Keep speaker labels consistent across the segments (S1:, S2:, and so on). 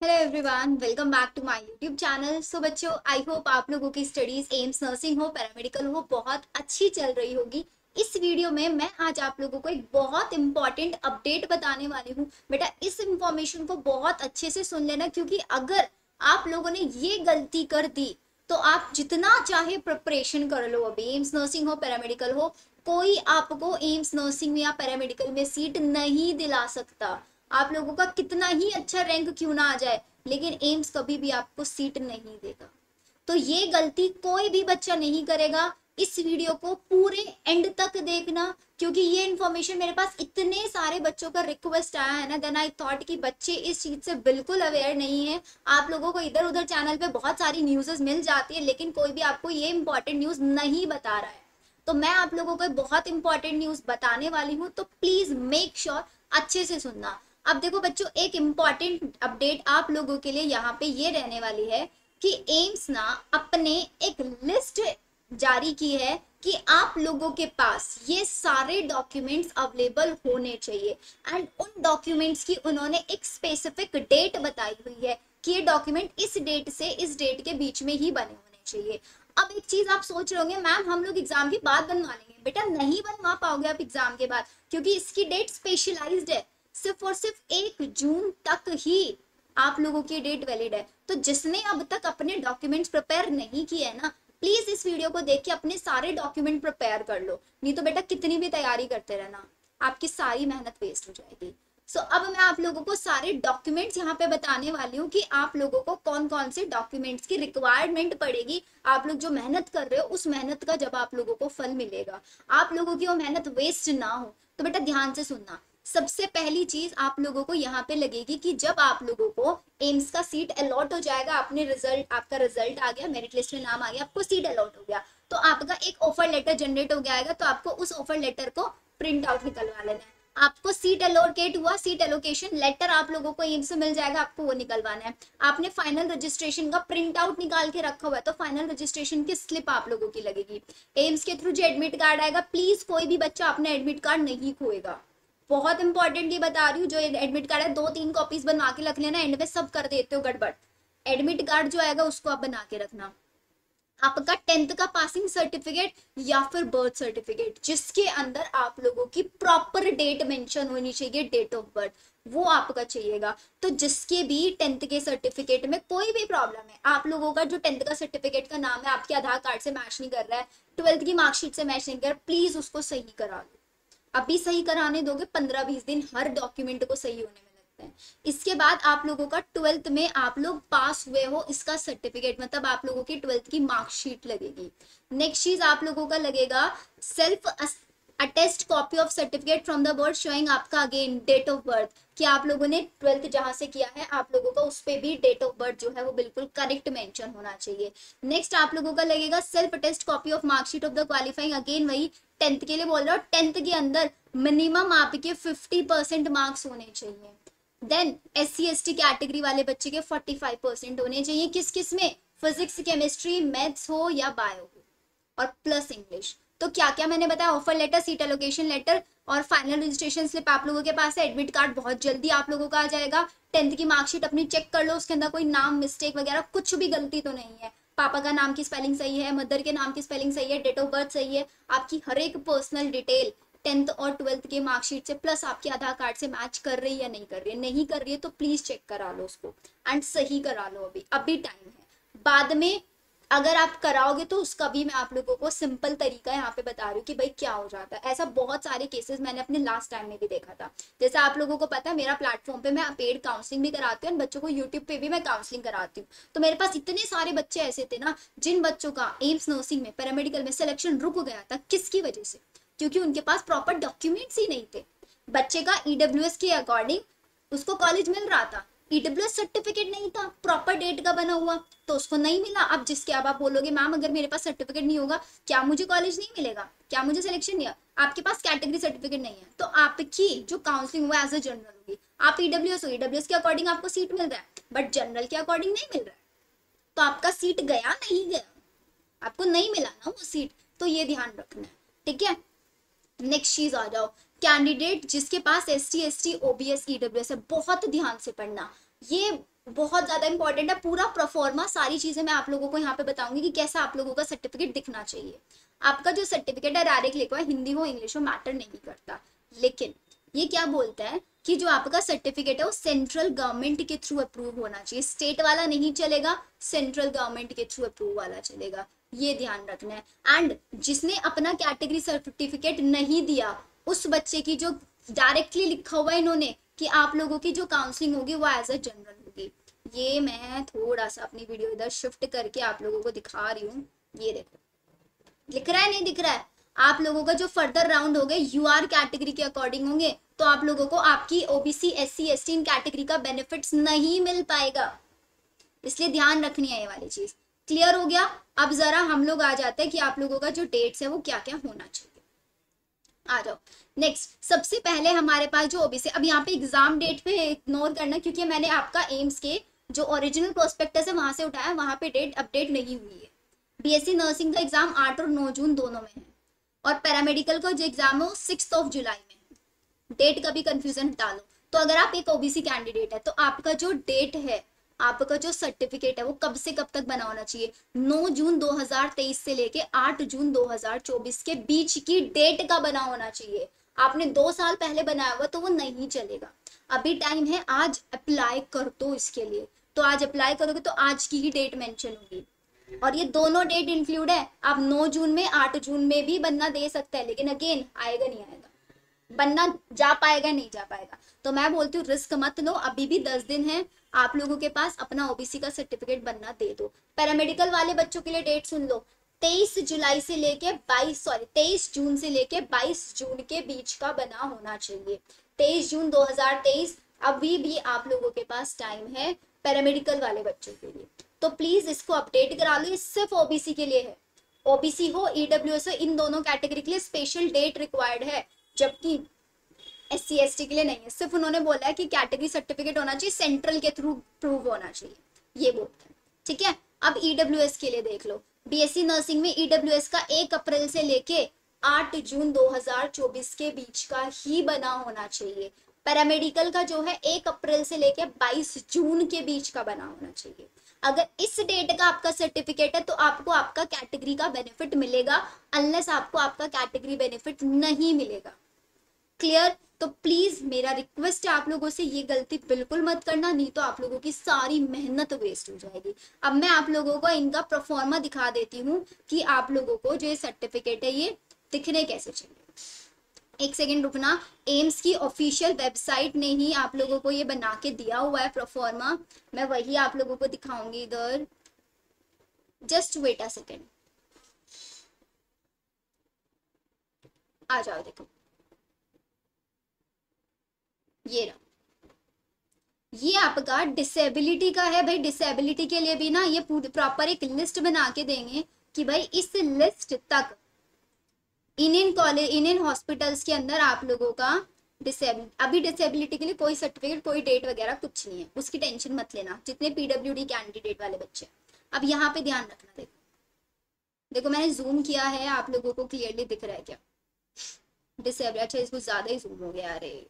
S1: Hello everyone welcome back to my YouTube channel so बच्चों I hope आप लोगों की स्टडीज़ एम्स नर्सिंग हो पैरामेडिकल हो, बहुत अच्छी चल रही होगी। इस वीडियो में मैं आज आप लोगों को एक बहुत इंपॉर्टेंट अपडेट बताने वाली हूँ। बेटा, इस इंफॉर्मेशन को बहुत अच्छे से सुन लेना, क्योंकि अगर आप लोगों ने ये गलती कर दी तो आप जितना चाहे प्रिपरेशन कर लो। अभी एम्स नर्सिंग हो पैरामेडिकल हो, कोई आपको एम्स नर्सिंग में या पैरामेडिकल में सीट नहीं दिला सकता। आप लोगों का कितना ही अच्छा रैंक क्यों ना आ जाए, लेकिन एम्स कभी भी आपको सीट नहीं देगा। तो ये गलती कोई भी बच्चा नहीं करेगा। इस वीडियो को पूरे एंड तक देखना, क्योंकि ये इन्फॉर्मेशन मेरे पास इतने सारे बच्चों का रिक्वेस्ट आया है ना देन आई थॉट कि बच्चे इस चीज़ से बिल्कुल अवेयर नहीं है। आप लोगों को इधर उधर चैनल पे बहुत सारी न्यूज़ मिल जाती है, लेकिन कोई भी आपको ये इंपॉर्टेंट न्यूज़ नहीं बता रहा है। तो मैं आप लोगों को बहुत इंपॉर्टेंट न्यूज़ बताने वाली हूँ तो प्लीज़ मेक श्योर अच्छे से सुनना। अब देखो बच्चों, एक इंपॉर्टेंट अपडेट आप लोगों के लिए यहाँ पे ये रहने वाली है कि एम्स ना अपने एक लिस्ट जारी की है कि आप लोगों के पास ये सारे डॉक्यूमेंट्स अवेलेबल होने चाहिए। एंड उन डॉक्यूमेंट्स की उन्होंने एक स्पेसिफिक डेट बताई हुई है कि ये डॉक्यूमेंट इस डेट से, इस डेट के बीच में ही बने होने चाहिए। अब एक चीज़ आप सोच रहे होंगे, मैम, हम लोग एग्ज़ाम के बाद बनवा लेंगे। बेटा, नहीं बनवा पाओगे आप एग्ज़ाम के बाद, क्योंकि इसकी डेट स्पेशलाइज्ड है। सिर्फ़ और सिर्फ़ एक जून तक ही आप लोगों की डेट वैलिड है। तो जिसने अब तक अपने डॉक्यूमेंट्स प्रिपेयर नहीं किए है ना प्लीज़ इस वीडियो को देख के अपने सारे डॉक्यूमेंट प्रिपेयर कर लो। नहीं तो बेटा कितनी भी तैयारी करते रहना आपकी सारी मेहनत वेस्ट हो जाएगी। सो so, अब मैं आप लोगों को सारे डॉक्यूमेंट्स यहाँ पे बताने वाली हूँ कि आप लोगों को कौन कौन से डॉक्यूमेंट्स की रिक्वायरमेंट पड़ेगी। आप लोग जो मेहनत कर रहे हो उस मेहनत का जब आप लोगों को फल मिलेगा। आप लोगों की वो मेहनत वेस्ट ना हो। तो बेटा ध्यान से सुनना। सबसे पहली चीज़ आप लोगों को यहाँ पे लगेगी कि जब आप लोगों को एम्स का सीट अलॉट हो जाएगा, आपने रिज़ल्ट आपका रिज़ल्ट आ गया मेरिट लिस्ट में नाम आ गया, आपको सीट अलॉट हो गया। तो आपका एक ऑफ़र लेटर जनरेट हो गया तो आपको उस ऑफ़र लेटर को प्रिंट आउट निकलवा लेना है। आपको सीट एलोकेट हुआ सीट एलोकेशन लेटर आप लोगों को एम्स से मिल जाएगा, आपको वो निकलवाना है। आपने फाइनल रजिस्ट्रेशन का प्रिंट आउट निकाल के रखा हुआ है तो फाइनल रजिस्ट्रेशन की स्लिप आप लोगों की लगेगी। एम्स के थ्रू जो एडमिट कार्ड आएगा प्लीज़ कोई भी बच्चा अपना एडमिट कार्ड नहीं खोएगा। बहुत इंपॉर्टेंट ये बता रही हूँ, जो एडमिट कार्ड है दो तीन कॉपीज बनवा के रख लेना एंड में सब कर देते हो गड़बड़। एडमिट कार्ड जो आएगा, उसको आप बना के रखना। आपका टेंथ का पासिंग सर्टिफिकेट या फिर बर्थ सर्टिफिकेट जिसके अंदर आप लोगों की प्रॉपर डेट मेंशन होनी चाहिए डेट ऑफ़ बर्थ वो आपका चाहिएगा। तो जिसके भी टेंथ के सर्टिफिकेट में कोई भी प्रॉब्लम है, आप लोगों का जो टेंथ का सर्टिफिकेट का नाम है, आपके आधार कार्ड से मैच नहीं कर रहा है ट्वेल्थ की मार्कशीट से मैच नहीं कर प्लीज़ उसको सही करा लो अभी सही कराने दोगे, पंद्रह बीस दिन हर डॉक्यूमेंट को सही होने में लगता है। इसके बाद आप लोगों का ट्वेल्थ में आप लोग पास हुए हो, इसका सर्टिफिकेट मतलब आप लोगों की ट्वेल्थ की मार्कशीट लगेगी। नेक्स्ट चीज़ आप लोगों का लगेगा self attest copy of certificate from the birth showing आपका अगेन डेट ऑफ़ बर्थ कि आप लोगों ने ट्वेल्थ जहाँ से किया है, आप लोगों का उस पर भी डेट ऑफ़ बर्थ जो है वो बिल्कुल करेक्ट मेंशन होना चाहिए। नेक्स्ट आप लोगों का लगेगा self attest copy of marksheet of the qualifying again वही टेंथ के लिए बोल रहा हूँ। टेंथ के अंदर मिनिमम आपके फिफ्टी परसेंट मार्क्स होने चाहिए। Then S C S T category वाले बच्चे के फोर्टी फाइव परसेंट होने चाहिए। किस किसमें? फिजिक्स केमिस्ट्री मैथ्स हो या बायो हो। और प्लस इंग्लिश तो क्या क्या मैंने बताया? Offer letter seat allocation letter और फाइनल रजिस्ट्रेशन स्लिप आप लोगों के पास है। एडमिट कार्ड बहुत जल्दी आप लोगों का आ जाएगा। टेंथ की मार्कशीट अपनी चेक कर लो, उसके अंदर कोई नाम मिस्टेक वगैरह कुछ भी गलती तो नहीं है। पापा का नाम की स्पेलिंग सही है मदर के नाम की स्पेलिंग सही है डेट ऑफ़ बर्थ सही है, आपकी हर एक पर्सनल डिटेल टेंथ और ट्वेल्थ के मार्कशीट से प्लस आपके आधार कार्ड से मैच कर रही है या नहीं कर रही है। नहीं कर रही है तो प्लीज़ चेक करा लो उसको। एंड सही करा लो अभी। अभी टाइम है। बाद में अगर आप कराओगे तो उसका भी मैं आप लोगों को सिंपल तरीका यहाँ पे बता रही हूँ कि भाई क्या हो जाता है। ऐसा बहुत सारे केसेस मैंने अपने लास्ट टाइम में भी देखा था। जैसे आप लोगों को पता है, मेरा प्लेटफॉर्म पे मैं पेड काउंसलिंग भी कराती हूँ बच्चों को यूट्यूब पे भी मैं काउंसलिंग कराती हूँ। तो मेरे पास इतने सारे बच्चे ऐसे थे ना, जिन बच्चों का एम्स नर्सिंग में पैरामेडिकल में सिलेक्शन रुक गया था किसकी वजह से? क्योंकि उनके पास प्रॉपर डॉक्यूमेंट्स ही नहीं थे। बच्चे का ईडब्ल्यू e के अकॉर्डिंग उसको कॉलेज मिल रहा था। ईडब्ल्यू e सर्टिफिकेट नहीं था प्रॉपर डेट का बना हुआ तो उसको नहीं मिला। अब जिसके अब आप बोलोगे, मैम, अगर मेरे पास सर्टिफिकेट नहीं होगा, क्या मुझे कॉलेज नहीं मिलेगा? क्या मुझे सिलेक्शन नहीं आपके पास कैटेगरी सर्टिफिकेट नहीं है। तो आपकी जो काउंसलिंग हुआ एज अ जनरल होगी। आप ईडब्ल्यू e हो ईडब्ल्यू के अकॉर्डिंग आपको सीट मिल रहा है बट जनरल के अकॉर्डिंग नहीं मिल रहा है। तो आपका सीट गया, नहीं गया? आपको नहीं मिला ना वो सीट तो ये ध्यान रखना है। ठीक है? नेक्स्ट चीज़ आ जाओ। कैंडिडेट जिसके पास S T S T O B OBS EW है, बहुत ध्यान से पढ़ना। ये बहुत ज़्यादा इंपॉर्टेंट है। पूरा प्रोफॉर्मा सारी चीज़ें मैं आप लोगों को यहाँ पे बताऊँगी कि कैसा आप लोगों का सर्टिफिकेट दिखना चाहिए। आपका जो सर्टिफिकेट है डायरेक्ट लिखवा हिंदी हो इंग्लिश हो मैटर नहीं करता। लेकिन ये क्या बोलता है कि जो आपका सर्टिफिकेट है, वो सेंट्रल गवर्नमेंट के थ्रू अप्रूव होना चाहिए। स्टेट वाला नहीं चलेगा सेंट्रल गवर्नमेंट के थ्रू अप्रूव वाला चलेगा। ये ध्यान रखना है। एंड जिसने अपना कैटेगरी सर्टिफिकेट नहीं दिया उस बच्चे की जो डायरेक्टली लिखा हुआ है इन्होंने कि आप लोगों की जो काउंसलिंग होगी, वो एज अ जनरल होगी। ये मैं थोड़ा सा अपनी वीडियो इधर शिफ्ट करके आप लोगों को दिखा रही हूँ। ये देखो। लिख रहा है, नहीं दिख रहा है? आप लोगों का जो फर्दर राउंड हो गए यू आर कैटेगरी के अकॉर्डिंग होंगे तो आप लोगों को आपकी ओबीसी एस सी एस इन कैटेगरी का बेनिफिट्स नहीं मिल पाएगा। इसलिए ध्यान रखनी है ये वाली चीज़। क्लियर हो गया? अब जरा हम लोग आ जाते हैं कि आप लोगों का जो डेट्स है, वो क्या क्या होना चाहिए। आ जाओ। नेक्स्ट सबसे पहले हमारे पास जो ओबीसी अब यहाँ पे एग्ज़ाम डेट पे इग्नोर करना, क्योंकि मैंने आपका एम्स के जो ओरिजिनल प्रोस्पेक्टस है, वहाँ से उठाया, वहाँ पे डेट अपडेट नहीं हुई है। बीएससी नर्सिंग का एग्ज़ाम आठ और नौ जून दोनों में है। और पैरामेडिकल का जो एग्ज़ाम है, वो सिक्स ऑफ़ जुलाई में डेट का भी कंफ्यूजन हटा लो तो अगर आप एक ओबीसी कैंडिडेट है तो आपका जो डेट है आपका जो सर्टिफिकेट है वो कब से कब तक बना होना चाहिए? 9 जून 2023 से लेके 8 जून 2024 के बीच की डेट का बना होना चाहिए। आपने दो साल पहले बनाया हुआ तो वो नहीं चलेगा। अभी टाइम है, आज अप्लाई कर दो इसके लिए। तो आज अप्लाई करोगे तो आज की ही डेट मेंशन होगी। और ये दोनों डेट इंक्लूड है। आप 9 जून में 8 जून में भी बनना दे सकते हैं, लेकिन अगेन आएगा नहीं आएगा। बनना जा पाएगा, नहीं जा पाएगा। तो मैं बोलती हूँ रिस्क मत लो, अभी भी दस दिन है, आप लोगों के पास अपना ओबीसी का सर्टिफिकेट बनना दे दो। पैरामेडिकल वाले बच्चों के लिए डेट सुन लो। तेईस जुलाई से लेके बाईस सॉरी तेईस जून से लेके बाईस जून के बीच का बना होना चाहिए। तेईस जून 2023 अभी भी आप लोगों के पास टाइम है पैरामेडिकल वाले बच्चों के लिए। तो प्लीज़ इसको अपडेट करा लो ये सिर्फ़ ओबीसी के लिए है। ओबीसी हो ईडब्ल्यू e हो, इन दोनों कैटेगरी के लिए स्पेशल डेट रिक्वायर्ड है। जबकि एस सी एस टी के लिए नहीं है। सिर्फ़ उन्होंने बोला है कि कैटेगरी सर्टिफिकेट होना चाहिए सेंट्रल के थ्रू प्रूव होना चाहिए। ये बोलते हैं ठीक है? अब ईडब्ल्यू e के लिए देख लो। बीएससी नर्सिंग में ईडब्ल्यू e का एक अप्रैल से लेके आठ जून 2024 के बीच का ही बना होना चाहिए। पैरामेडिकल का जो है, एक अप्रैल से लेके 22 जून के बीच का बना होना चाहिए। अगर इस डेट का आपका सर्टिफिकेट है तो आपको आपका कैटेगरी का बेनिफिट मिलेगा अनलेस आपको आपका कैटेगरी बेनिफिट नहीं मिलेगा। क्लियर तो प्लीज़ मेरा रिक्वेस्ट है आप लोगों से ये गलती बिल्कुल मत करना, नहीं तो आप लोगों की सारी मेहनत वेस्ट हो जाएगी। अब मैं आप लोगों को इनका परफॉर्मा दिखा देती हूँ कि आप लोगों को जो ये सर्टिफिकेट है, ये दिखने कैसे चाहिए। एक सेकेंड रुकना। एम्स की ऑफिशियल वेबसाइट ने ही आप लोगों को ये बना के दिया हुआ है प्रोफॉर्मा मैं वही आप लोगों को दिखाऊँगी इधर। जस्ट वेट अ सेकेंड आ जाओ देखो। ये रहा। ये आपका डिसेबिलिटी का है भाई। डिसेबिलिटी के लिए भी ना ये प्रॉपर एक लिस्ट बना के देंगे कि भाई इस लिस्ट तक इन in college in in hospitals के अंदर आप लोगों का डिसेबिलिटी अभी डिसेबिलिटी के लिए कोई सर्टिफिकेट, कोई डेट वगैरह कुछ नहीं है। उसकी टेंशन मत लेना। जितने पीडब्ल्यू कैंडिडेट वाले बच्चे अब यहाँ पे ध्यान रखना, देखो। देखो, मैंने जूम किया है, आप लोगों को क्लियरली दिख रहा है क्या? डिसेबल अच्छा इसको ज़्यादा ही जूम हो गया, अरे।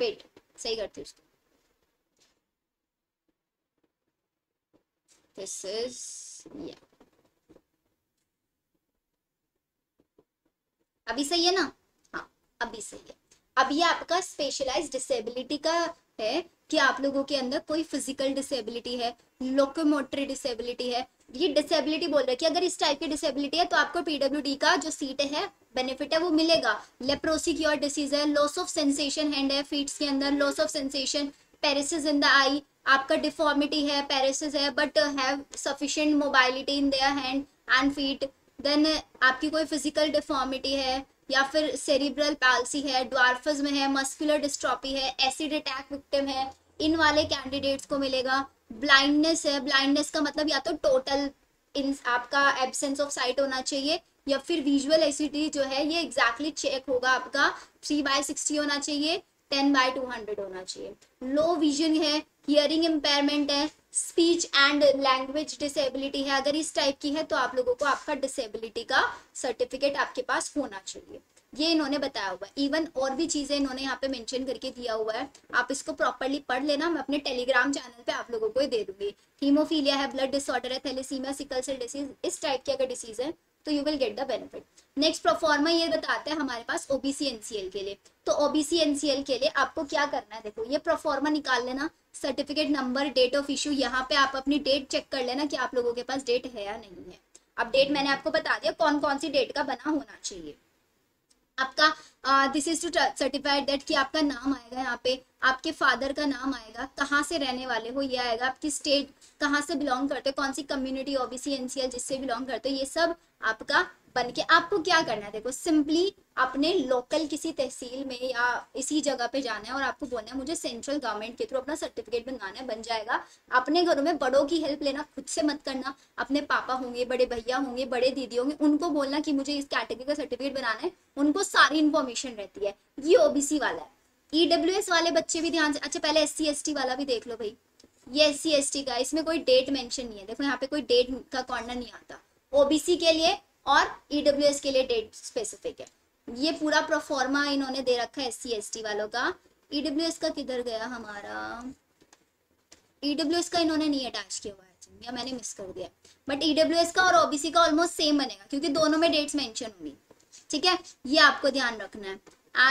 S1: पेट सही करते उसको। दिस इज़ या अभी सही है ना? हाँ अभी सही है। अब ये आपका स्पेशलाइज डिसेबिलिटी का है कि आप लोगों के अंदर कोई फ़िज़िकल डिसेबिलिटी है लोकोमोटरी डिसेबिलिटी है। ये डिसेबिलिटी बोल रहे कि अगर इस टाइप की डिसेबिलिटी है तो आपको पीडब्ल्यू का जो सीट है बेनिफिट है, वो मिलेगा। लेप्रोसी क्योर डिसीज है लॉस ऑफ़ सेंसेशन हैंड है फीट्स के अंदर loss of sensation paresis in the eye आपका डिफॉर्मिटी है पेरिसिस है but have sufficient mobility in their hand and feet then आपकी कोई फ़िज़िकल डिफॉर्मिटी है, या फिर सेरिब्रल पैल्सी है ड्वार्फिज्म है मस्कुलर डिस्ट्रॉपी है एसिड अटैक विक्टिम है, इन वाले कैंडिडेट्स को मिलेगा। ब्लाइंडनेस है ब्लाइंडनेस का मतलब या तो टोटल इन आपका एबसेंस ऑफ़ साइट होना चाहिए, या फिर विजुअल एसिडिटी जो है, ये एग्जैक्टली exactly चेक होगा आपका। थ्री बाय सिक्सटी होना चाहिए टेन बाय टू हंड्रेड होना चाहिए। लो विजन है हियरिंग इम्पेयरमेंट है स्पीच एंड लैंग्वेज डिसेबिलिटी है, अगर इस टाइप की है तो आप लोगों को आपका डिसेबिलिटी का सर्टिफिकेट आपके पास होना चाहिए। ये इन्होंने बताया हुआ है। इवन और भी चीज़ें इन्होंने यहाँ पे मेंशन करके दिया हुआ है। आप इसको प्रॉपरली पढ़ लेना, मैं अपने टेलीग्राम चैनल पे आप लोगों को दे दूँगी। हीमोफीलिया है ब्लड डिसऑर्डर है थैलेसीमिया सिकल सेल डिसीज इस टाइप की अगर डिसीज है तो you will get the benefit next proforma ये बताते हैं हमारे पास ओबीसी एनसीएल के लिए। तो ओबीसी एनसीएल के लिए आपको क्या करना है? देखो, ये प्रोफॉर्मा निकाल लेना certificate number date of issue यहाँ पे आप अपनी डेट चेक कर लेना कि आप लोगों के पास डेट है या नहीं है। अब डेट मैंने आपको बता दिया कौन कौन सी डेट का बना होना चाहिए। आपका this is to certified that कि आपका नाम आएगा यहाँ पे, आपके फादर का नाम आएगा, कहाँ से रहने वाले हो, ये आएगा आपकी स्टेट कहाँ से बिलोंग करते हो, कौन सी कम्युनिटी ओबीसी एनसीएल जिससे बिलोंग करते हो, ये सब आपका बन के आपको क्या करना है? देखो सिंपली अपने लोकल किसी तहसील में या इसी जगह पे जाना है और आपको बोलना है, मुझे सेंट्रल गवर्नमेंट के थ्रू अपना सर्टिफिकेट बनवाना है, बन जाएगा। अपने घरों में बड़ों की हेल्प लेना, खुद से मत करना। अपने पापा होंगे, बड़े भैया होंगे, बड़े दीदी होंगे, उनको बोलना कि मुझे इस कैटेगरी का सर्टिफिकेट बनाना है। उनको सारी इन्फॉर्मेशन रहती है। ये ओबीसी वाला है। ईडब्ल्यू e वाले बच्चे भी ध्यान से अच्छा पहले एस सी वाला भी देख लो भाई। ये एस सी का, इसमें कोई डेट मेंशन नहीं है। देखो, यहाँ पे कोई डेट का कॉर्नर नहीं आता। ओबीसी के लिए और ईडब्ल्यू e के लिए डेट स्पेसिफिक है। ये पूरा प्रोफॉर्मा इन्होंने दे रखा है एस सी वालों का। ईडब्ल्यू e का किधर गया हमारा? ईडब्ल्यू का इन्होंने नहीं अटैच किया हुआ है या मैंने मिस कर दिया। बट ईडब्ल्यू का और ओबीसी का ऑलमोस्ट सेम बनेगा, क्योंकि दोनों में डेट्स मेंशन होंगी। ठीक है? ये आपको ध्यान रखना है।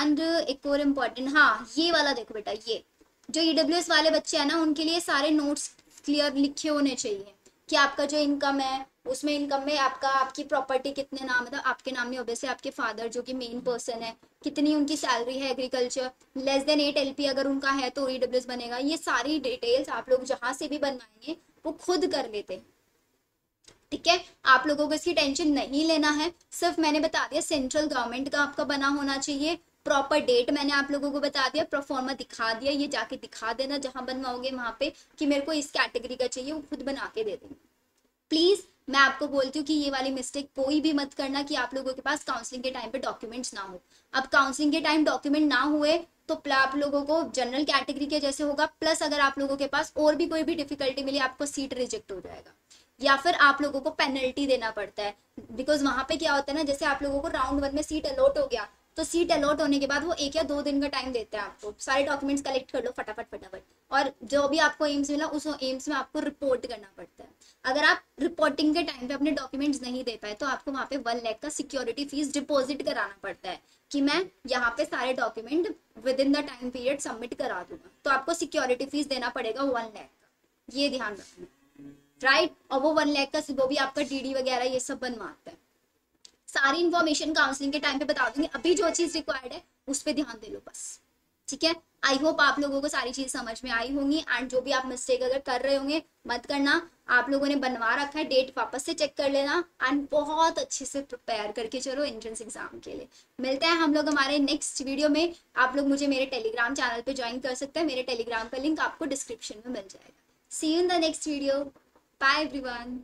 S1: एंड एक और इम्पोर्टेंट हाँ ये वाला देखो बेटा, ये। जो ईडब्ल्यू वाले बच्चे हैं ना, उनके लिए सारे नोट्स क्लियर लिखे होने चाहिए। कि आपका जो इनकम है उसमें इनकम में आपका, आपकी प्रॉपर्टी कितने नाम है आपके नाम में ऑब्वियसली आपके फादर जो कि मेन पर्सन है, कितनी उनकी सैलरी है agriculture less than eight LP अगर उनका है तो ईडब्ल्यूएस बनेगा। ये सारी डिटेल्स आप लोग जहाँ से भी बनवाएँगे, वो खुद कर लेते ठीक है? आप लोगों को इसकी टेंशन नहीं लेना है। सिर्फ़ मैंने बता दिया सेंट्रल गवर्नमेंट का आपका बना होना चाहिए। प्रॉपर डेट मैंने आप लोगों को बता दिया प्रोफॉर्मा दिखा दिया, ये जाके दिखा देना जहाँ बनवाओगे वहाँ पे कि मेरे को इस कैटेगरी का चाहिए, वो खुद बना के दे देंगे। प्लीज़ मैं आपको बोलती हूँ कि ये वाली मिस्टेक कोई भी मत करना कि आप लोगों के पास काउंसलिंग के टाइम पे डॉक्यूमेंट्स ना हो। अब काउंसलिंग के टाइम डॉक्यूमेंट ना हुए तो आप लोगों को जनरल कैटेगरी के जैसे होगा प्लस अगर आप लोगों के पास और भी कोई भी डिफिकल्टी मिली, आपको सीट रिजेक्ट हो जाएगा। या फिर आप लोगों को पेनल्टी देना पड़ता है। बिकॉज़ वहाँ पे क्या होता है ना, जैसे आप लोगों को राउंड वन में सीट अलॉट हो गया तो सीट अलॉट होने के बाद वो एक या दो दिन का टाइम देते हैं आपको। सारे डॉक्यूमेंट्स कलेक्ट कर लो फटाफट फटाफट। और जो भी आपको एम्स मिला, उस एम्स में आपको रिपोर्ट करना पड़ता है। अगर आप रिपोर्टिंग के टाइम पे अपने डॉक्यूमेंट्स नहीं दे पाए तो आपको वहाँ पे वन लैख का सिक्योरिटी फ़ीस डिपॉजिट कराना पड़ता है कि मैं यहाँ पे सारे document within the time period submit करा दूँगा। तो आपको सिक्योरिटी फ़ीस देना पड़ेगा वन लैख का। ये ध्यान रखना। राइट और वो वन लैख का वो भी आपका डी वगैरह ये सब बनवाता है। सारी इन्फॉर्मेशन काउंसलिंग के टाइम पे बता दूँगी। अभी जो चीज़ रिक्वायर्ड है, उस पर ध्यान दे लो बस। ठीक है? आई होप आप लोगों को सारी चीज़ समझ में आई होंगी एंड जो भी आप मिस्टेक अगर कर रहे होंगे, मत करना। आप लोगों ने बनवा रखा है डेट वापस से चेक कर लेना एंड बहुत अच्छे से प्रिपेयर करके चलो एंट्रेंस एग्ज़ाम के लिए। मिलते हैं हम लोग हमारे नेक्स्ट वीडियो में। आप लोग मुझे मेरे टेलीग्राम चैनल पे ज्वाइन कर सकते हैं। मेरे टेलीग्राम का लिंक आपको डिस्क्रिप्शन में मिल जाएगा। See you in the next video bye everyone